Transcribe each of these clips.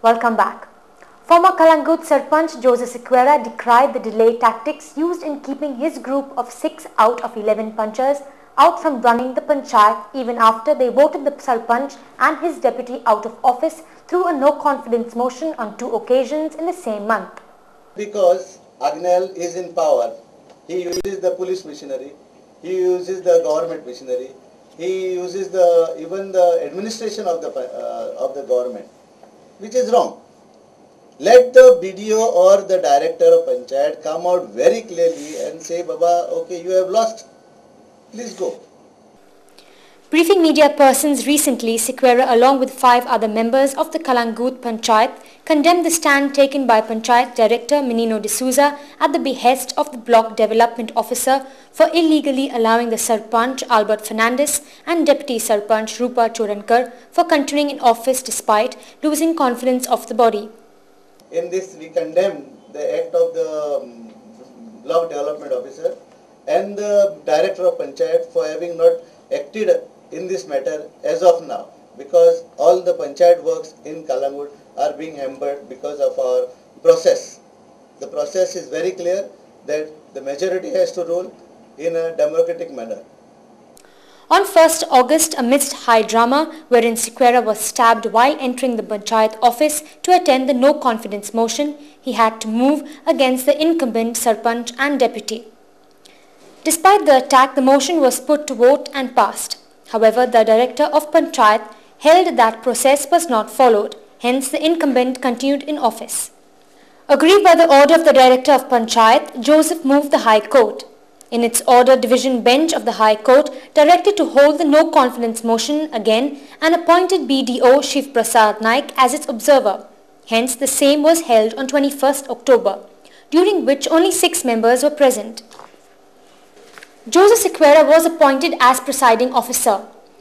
Welcome back. Former Calangute Sarpanch Joseph Sequeira decried the delay tactics used in keeping his group of 6 out of 11 panchas out from running the panchayat even after they voted the Sarpanch and his deputy out of office through a no confidence motion on two occasions in the same month. Because Agnel is in power, he uses the police machinery, he uses the government machinery, he uses the even the administration of the uh, of the government, which is wrong. Let the BDO or the director of panchayat come out very clearly and say, Baba, okay, you have lost. Please go. Briefing media persons recently, Sequeira along with five other members of the Calangute Panchayat condemned the stand taken by Panchayat Director Menino D'Souza at the behest of the Block Development Officer for illegally allowing the Sarpanch Albert Fernandez and Deputy Sarpanch Rupa Chorankar for continuing in office despite losing confidence of the body. In this we condemn the act of the um, Block Development Officer and the Director of Panchayat for having not acted in this matter as of now because all the panchayat works in Calangute are being hampered because of our process. The process is very clear that the majority has to rule in a democratic manner. On 1st August, amidst high drama wherein Sequeira was stabbed while entering the panchayat office to attend the no confidence motion, he had to move against the incumbent sarpanch and deputy. Despite the attack, the motion was put to vote and passed. However, the director of Panchayat held that process was not followed, hence the incumbent continued in office. Agreed by the order of the director of Panchayat, Joseph moved the High Court. In its order, division bench of the High Court directed to hold the no confidence motion again and appointed BDO Shiv Prasad Naik as its observer. Hence, the same was held on 21st October, during which only six members were present. Joseph Sequeira was appointed as presiding officer.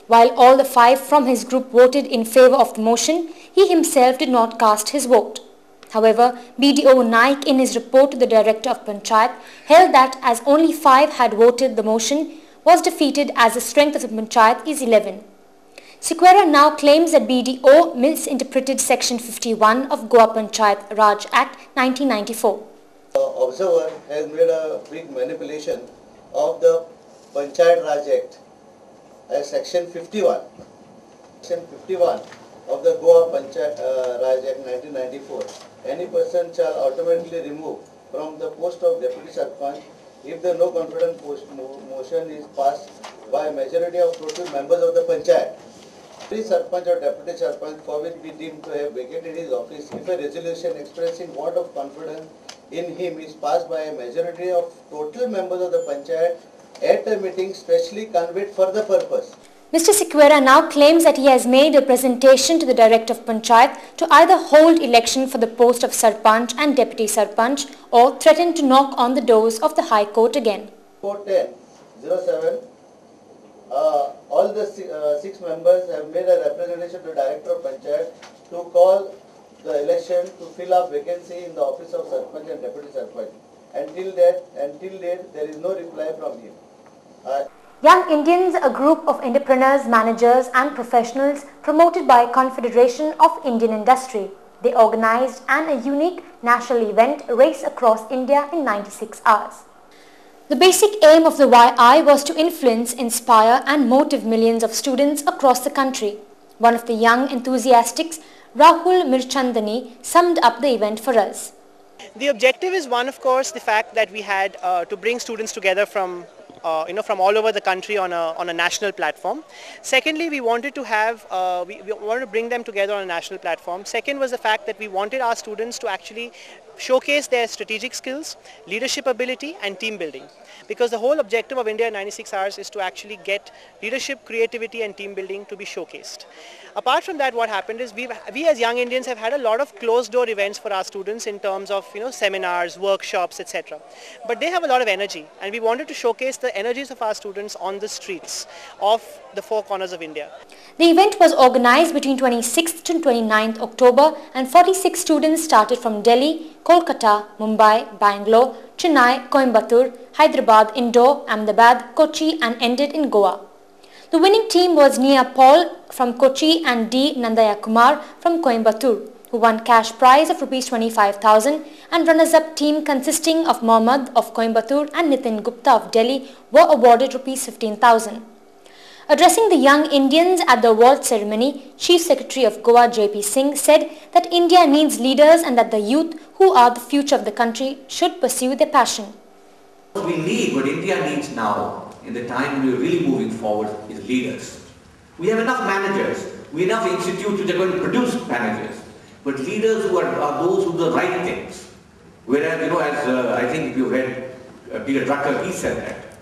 While all the five from his group voted in favor of the motion, he himself did not cast his vote. However, BDO Naik in his report to the director of Panchayat held that as only five had voted the motion was defeated as the strength of the Panchayat is 11. Sequeira now claims that BDO misinterpreted section 51 of Goa Panchayat Raj Act 1994. The uh, observer has made a big manipulation of the Panchayat Raj Act as section 51. Section 51 of the Goa Panchayat uh, Raj Act 1994. Any person shall automatically remove from the post of deputy sarpanch if the no confidence motion is passed by majority of total members of the panchayat. Every sarpanch or deputy sarpanch for which we deem to have vacated his office if a resolution expressing vote of confidence in him is passed by a majority of total members of the panchayat at a meeting specially convened for the purpose. Mr. Sequeira now claims that he has made a presentation to the director of Panchayat to either hold election for the post of Sarpanch and Deputy Sarpanch or threaten to knock on the doors of the High Court again. 410 uh, all the uh, six members have made a representation to the director of Panchayat to call the election to fill up vacancy in the office of Sarpanch and Deputy Sarpanch. Until that, until date, there is no reply from him. Uh, Young Indians, a group of entrepreneurs, managers and professionals promoted by Confederation of Indian Industry. They organized an a unique national event, Race Across India in 96 hours. The basic aim of the YI was to influence, inspire and motivate millions of students across the country. One of the young enthusiasts Rahul Mirchandani summed up the event for us. The objective is one, of course, the fact that we had uh, to bring students together from uh, you know, from all over the country on a, on a national platform. Secondly, we wanted to have, uh, we, we wanted to bring them together on a national platform. Second was the fact that we wanted our students to actually showcase their strategic skills, leadership ability and team building because the whole objective of India 96 hours is to actually get leadership, creativity and team building to be showcased. Apart from that, what happened is we we as young Indians have had a lot of closed door events for our students in terms of you know seminars, workshops, etc. But they have a lot of energy and we wanted to showcase the energies of our students on the streets of the four corners of India. The event was organized between 26th to 29th October and 46 students started from Delhi, Kolkata, Mumbai, Bangalore, Chennai, Coimbatore, Hyderabad, Indore, Ahmedabad, Kochi and ended in Goa. The winning team was Nia Paul from Kochi and D. Nandaya Kumar from Coimbatore. who won cash prize of rupees 25,000 and runners-up team consisting of Mohammad of Coimbatore and Nitin Gupta of Delhi were awarded rupees 15,000. Addressing the young Indians at the award ceremony, Chief Secretary of Goa JP Singh said that India needs leaders and that the youth who are the future of the country should pursue their passion. What we need, what India needs now, in the time when we're really moving forward, is leaders. We have enough managers, we have enough institutes which are going to produce managers, but leaders who are, are those who do the right things. Whereas, you know, as uh, I think if you read uh, Peter Drucker, he said that.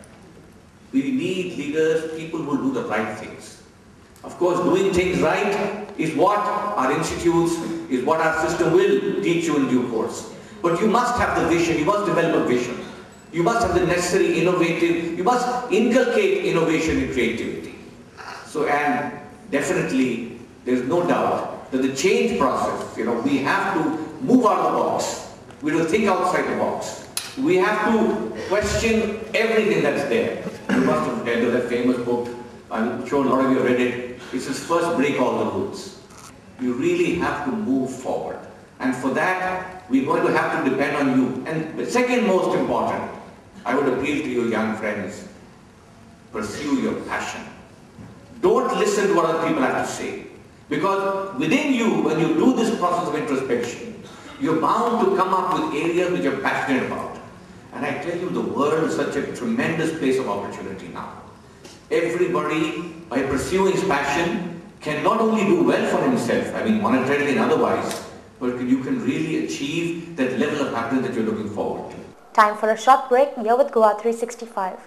We need leaders, people who do the right things. Of course, doing things right is what our institutes, is what our system will teach you in due course. But you must have the vision, you must develop a vision. You must have the necessary innovative, you must inculcate innovation and creativity. So, and definitely, there's no doubt that the change process, you know, we have to move out of the box. We have to think outside the box. We have to question everything that's there. You must have read that famous book, I'm sure a lot of you have read it. It says, first break all the rules. You really have to move forward. And for that, we're going to have to depend on you. And the second most important, I would appeal to you young friends, pursue your passion. Don't listen to what other people have to say. Because within you, when you do this process of introspection, you're bound to come up with areas which you're passionate about. And I tell you, the world is such a tremendous place of opportunity now. Everybody, by pursuing his passion, can not only do well for himself, I mean monetarily and otherwise, but you can really achieve that level of happiness that you're looking forward to. Time for a short break. You're with Goa 365.